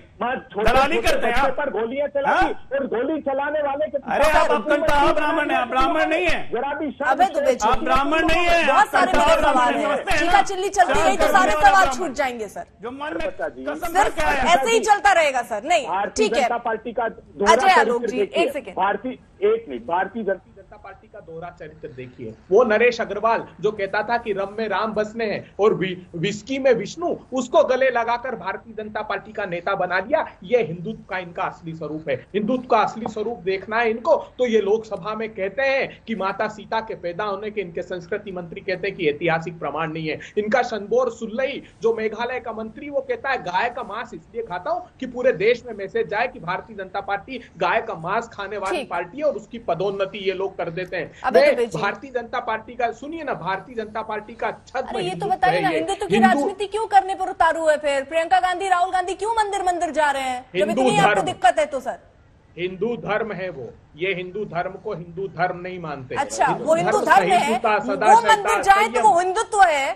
दलाली करते हैं आप। पर गोलियाँ चलाई हाँ? और गोली चलाने वाले के अरे आप आप ब्राह्मण है आप ब्राह्मण नहीं है। जरा भी अबे दुबे आप ब्राह्मण नहीं है बहुत सारे ब्राह्मण सवाल है, हैं। हैं ना? चिल्ली चलती रही तो सारे सवाल छूट जाएँगे सर। जो मन में सिर्फ़ ऐसे ही चलता रहेगा सर। नहीं ठीक है। जनता पार्टी का दोहरा अजय आलोक चरित्र जी, देखिए। एक सेकेंड। भारतीय एक मिनट भारतीय जनता जनता पार्टी का दोहरा चरित्र देखिए। वो नरेश अग्रवाल जो कहता था कि रम में राम बसने हैं और विस्की में विष्णु उसको गले लगाकर भारतीय जनता पार्टी का नेता बना दिया। ये हिंदुत्व का इनका असली स्वरूप है। हिंदुत्व का असली स्वरूप देखना है इनको। तो ये लोकसभा में कहते हैं कि माता सीता के पैदा होने के इनके संस्कृति मंत्री कहते हैं कि ऐतिहासिक प्रमाण नहीं है। इनका शनबोर सुल्लई जो मेघालय का मंत्री वो कहता है गाय का मांस इसलिए खाता हूँ कि पूरे देश में मैसेज जाए कि भारतीय जनता पार्टी गाय का मांस खाने वाली पार्टी है और उसकी पदोन्नति ये लोग कर देते हैं। मैं भारतीय जनता पार्टी का सुनिए ना भारतीय जनता पार्टी का अरे ये तो बताइए ना हिंदुत्व की राजनीति क्यों करने पर उतारू है फिर? प्रियंका गांधी राहुल गांधी क्यों मंदिर मंदिर जा रहे हैं? जब हिंदू इतनी आपको धर्म। दिक्कत है तो सर। हिंदू धर्म है वो। ये हिंदू धर्म को हिंदू धर्म नहीं मानते। अच्छा वो हिंदू धर्म है। वो मंदिर जाए तो वो हिंदुत्व है।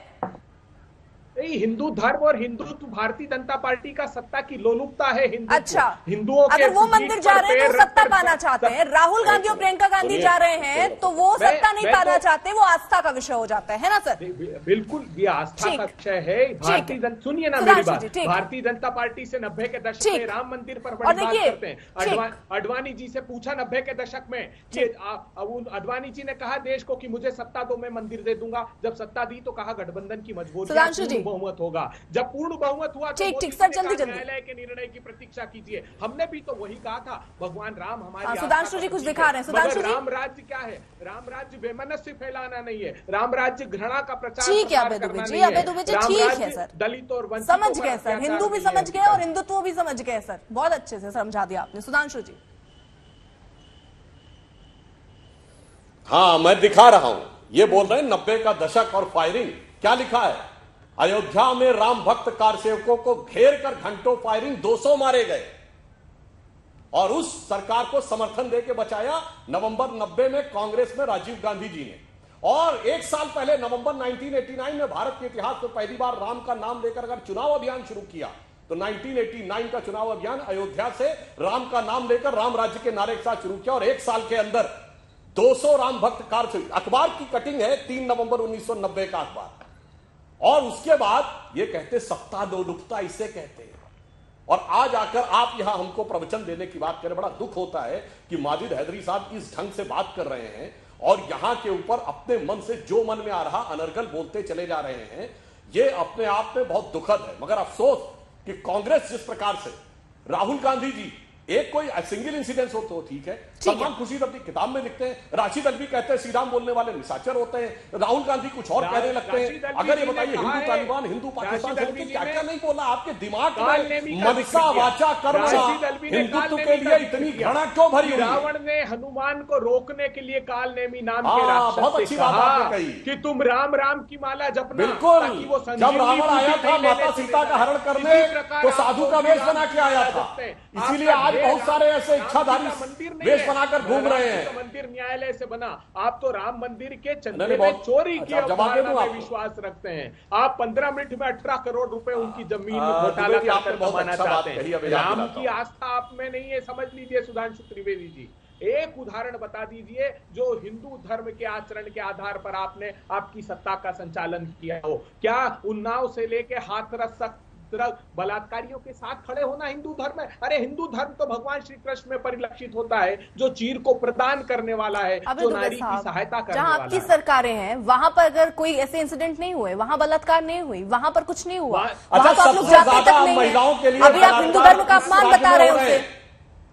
हिंदू धर्म और हिंदुत्व भारतीय जनता पार्टी का सत्ता की लोलुपता है हिंदू अच्छा हिंदुओं के अगर वो मंदिर जा रहे हैं तो सत्ता पाना चाहते हैं। राहुल गांधी और प्रियंका गांधी जा रहे हैं तो वो सत्ता नहीं पाना तो- चाहते वो आस्था का विषय हो जाता है है ना सर? बिल्कुल ये आस्था का विषय है। भारतीय सुनिए ना मेरी बात। भारतीय जनता पार्टी से नब्बे के दशक में राम मंदिर पर बड़ी बात करते हैं। अडवाणी जी से पूछा नब्बे के दशक में कि अडवाणी जी ने कहा देश को कि मुझे सत्ता दो मैं मंदिर दे दूँगा। जब सत्ता दी तो कहा गठबंधन की जी। बहुमत होगा। जब पूर्ण बहुमत हुआ तो ठीक, ठीक, सर, जल्दी, जल्दी। न्यायालय के निर्णय की प्रतीक्षा कीजिए हमने भी तो वही कहा था भगवान राम हमारी हाँ, सुधांशु जी कुछ दिखा रहे हैं। सुधांशु राम राज्य क्या है? राम राज्य बेमनस्य फैलाना नहीं है। राम राज्य घृणा का प्रचार ठीक है अबे दुबे जी। अबे दुबे जी ठीक है सर। दलित और समझ गए सर। हिंदू भी समझ गए और हिंदुत्व भी समझ गए सर। बहुत अच्छे से समझा दिया आपने। सुधांशु जी। हाँ मैं दिखा रहा हूँ। ये बोल रहे हैं नब्बे का दशक और फायरिंग। क्या लिखा है? अयोध्या में राम भक्त कारसेवकों को घेर कर घंटों फायरिंग 200 मारे गए। और उस सरकार को समर्थन देके बचाया नवंबर 90 में कांग्रेस में राजीव गांधी जी ने। और एक साल पहले, नवंबर 1989 में भारत के इतिहास में पहली बार राम का नाम लेकर अगर चुनाव अभियान शुरू किया तो 1989 का चुनाव अभियान अयोध्या से राम का नाम लेकर राम राज्य के नारे के साथ शुरू किया और एक साल के अंदर 200 राम भक्त कार अखबार की कटिंग है 3 नवंबर 1990 का अखबार। और उसके बाद ये कहते सत्ता लोलुपता इसे कहते हैं। और आज आकर आप यहाँ हमको प्रवचन देने की बात करें, बड़ा दुख होता है कि माजिद हैदरी साहब इस ढंग से बात कर रहे हैं और यहाँ के ऊपर अपने मन से जो मन में आ रहा, अनर्गल बोलते चले जा रहे हैं, ये अपने आप में बहुत दुखद है। मगर अफसोस कि कांग्रेस जिस प्रकार से, राहुल गांधी जी एक कोई सिंगल इंसिडेंस हो तो ठीक है। सलमान खुर्शीद अपनी किताब में लिखते हैं। राशिद अल्वी कहते हैं सीराम बोलने वाले निशाचर होते हैं। राहुल गांधी कुछ और कहने लगते हैं। अगर ये बताइए हिंदू तालिबान हिंदू पाकिस्तान छोड़ के क्या क्या नहीं बोला? आपके दिमाग में मनसा वाचा कर्मणा राशिद अल्वी ने हिंदुत्व के लिए इतनी घृणा क्यों भरी हुई रावण ने हनुमान को रोकने के लिए काल नेमी नाम के हाँ, बहुत अच्छी बात कहा आपने कही। कि तुम राम राम की माला जपना बिल्कुल। जब रावण आया था माता सीता का हरण। करने तो साधु का वेश बना के आया था। इसीलिए आज बहुत सारे ऐसे इच्छाधारी वेश बनाकर घूम रहे हैं। मंदिर न्यायालय से बना। आप तो राम मंदिर के चंदे में चोरी की अच्छा, आपको? विश्वास रखते हैं। आप पंद्रह मिनट में अठारह करोड़ रुपए उनकी ज़मीन आ, घोटाला कर कमाना अच्छा चाहते हैं। राम की आस्था आप में नहीं है समझ लीजिए सुधांशु त्रिवेदी जी। एक उदाहरण बता दीजिए जो हिंदू धर्म के आचरण के आधार पर आपने आपकी सत्ता का संचालन किया हो। क्या उन्नाव से लेके हाथरस तक तरह बलात्कारियों के साथ खड़े होना हिंदू धर्म है। अरे हिंदू धर्म तो भगवान श्री कृष्ण में परिलक्षित होता है जो चीर को प्रदान करने वाला है जो नारी की सहायता करने जहाँ वाला आपकी है। सरकारें हैं वहाँ पर अगर कोई ऐसे इंसिडेंट नहीं हुए वहाँ बलात्कार नहीं हुई वहाँ पर कुछ नहीं हुआ अच्छा, वहाँ तो आप लोग सबसे जाते ज़्यादा तक नहीं महिलाओं के लिए अभी आप हिंदू धर्म का अपमान बता रहे हो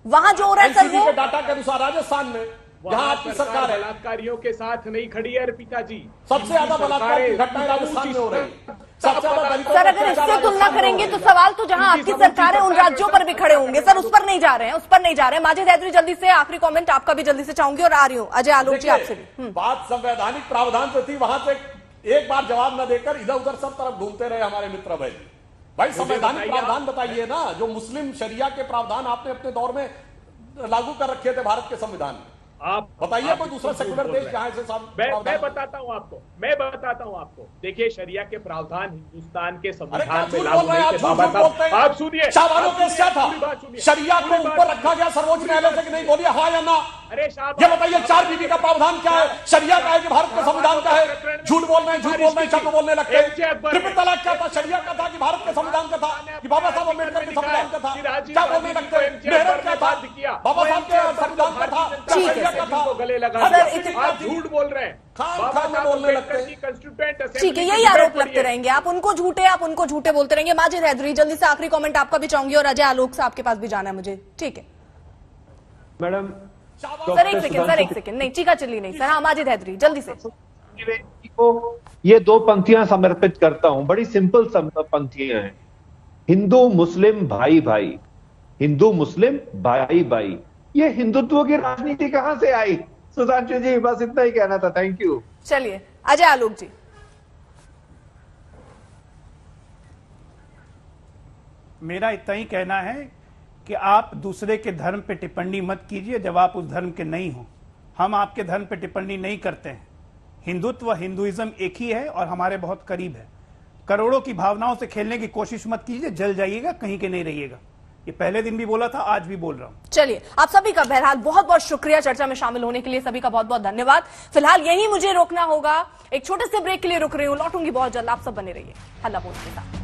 वहाँ जो हो रहा है सर वो डाटा के अनुसार राजस्थान में जहाँ आपकी सरकार बलात्कारियों के साथ नहीं खड़ी है अर्पिता जी। सबसे ज़्यादा बलात्कार की सरकारें राजस्थान में हो रही हैं। सर अगर इससे तुलना करेंगे तो सवाल तो जहाँ आपकी सरकार है उन राज्यों पर भी खड़े होंगे। सर उस पर नहीं जा रहे हैं उस पर नहीं जा रहे हैं। माजिद हैदरी जल्दी से आखिरी कमेंट आपका भी जल्दी से चाहूँगी और आ रही हूँ। अजय आलोक जी आपसे भी। बात संवैधानिक प्रावधान से थी वहाँ से एक बार जवाब न देकर इधर उधर सब तरफ़ घूमते रहे हमारे मित्र भाई। भाई संवैधानिक प्रावधान बताइए ना जो मुस्लिम शरिया के प्रावधान आपने अपने दौर में लागू कर रखे थे भारत के संविधान में। आप बताइए कोई दूसरा सेकुलर देश जहाँ से सब मैं मैं बताता हूँ आपको मैं बताता हूँ आपको। देखिए शरिया के प्रावधान हिंदुस्तान के संविधान में लागू हैं? नहीं आप बाबा आप सुनिए शाहबानो केस क्या था बात शरिया को ऊपर रखा गया सर्वोच्च न्यायालय से कि नहीं? बोलिए हाँ या ना? अरे ये बताइए चार बीबी का प्रावधान क्या है? शरिया का है कि भारत के संविधान का है? झूठ बोल रहे हैं झूठ बोल रहे हैं शब्द बोलने लगते हैं। ट्रिपल तलाक क्या था शरिया का था कि भारत के संविधान का था कि बाबा साहब अंबेडकर के संविधान का था। क्या बोलने लगते हैं? मेहनत क्या था? बाबा साहब के संविधान का था है, था। गले लगा आप झूठ बोल रहे हैं। खान खान बोलने लगते हैं। ठीक है यही आरोप लगते रहेंगे। आप उनको झूठे आप उनको झूठे बोलते रहेंगे। माजिद हैदरी जल्दी से आखिरी कमेंट आपका भी चाहूँगी और अजय आलोक से आपके पास भी जाना है मुझे। ठीक है। मैडम सर एक सेकंड सर एक सेकंड नहीं चीका चिल्ली नहीं। सर हाँ माजिद हैदरी जल्दी से। को ये दो पंक्तियाँ समर्पित करता हूँ। बड़ी सिंपल पंक्तियाँ हैं। हिंदू मुस्लिम भाई भाई हिंदू मुस्लिम भाई भाई ये हिंदुत्व की राजनीति कहाँ से आई? सुधांशु जी बस इतना ही कहना था। थैंक यू चलिए अजय आलोक जी। मेरा इतना ही कहना है कि आप दूसरे के धर्म पे टिप्पणी मत कीजिए जब आप उस धर्म के नहीं हो। हम आपके धर्म पे टिप्पणी नहीं करते हैं। हिंदुत्व हिंदुइज्म एक ही है और हमारे बहुत करीब है। करोड़ों की भावनाओं से खेलने की कोशिश मत कीजिए जल जाइएगा कहीं के नहीं रहिएगा। ये पहले दिन भी बोला था, आज भी बोल रहा हूँ। चलिए, आप सभी का बहरहाल बहुत बहुत शुक्रिया चर्चा में शामिल होने के लिए, सभी का बहुत बहुत धन्यवाद। फ़िलहाल यही मुझे रोकना होगा, एक छोटे से ब्रेक के लिए रुक रही हूँ, लौटूँगी बहुत जल्द, आप सब बने रहिए। हल्ला बोल के साथ।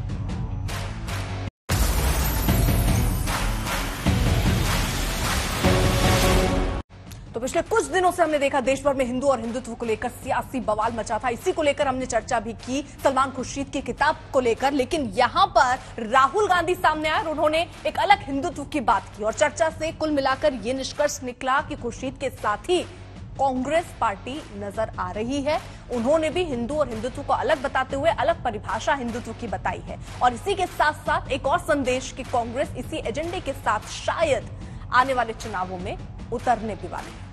तो पिछले कुछ दिनों से हमने देखा देश भर में हिंदू और हिंदुत्व को लेकर सियासी बवाल मचा था। इसी को लेकर हमने चर्चा भी की, सलमान खुर्शीद की किताब को लेकर। लेकिन यहाँ पर राहुल गांधी सामने आए और उन्होंने एक अलग हिंदुत्व की बात की और चर्चा से कुल मिलाकर यह निष्कर्ष निकला कि खुर्शीद के साथ ही कांग्रेस पार्टी नज़र आ रही है। उन्होंने भी हिंदू और हिंदुत्व को अलग बताते हुए अलग परिभाषा हिंदुत्व की बताई है। और इसी के साथ साथ एक और संदेश कि कांग्रेस इसी एजेंडे के साथ शायद आने वाले चुनावों में उतरने भी वाले है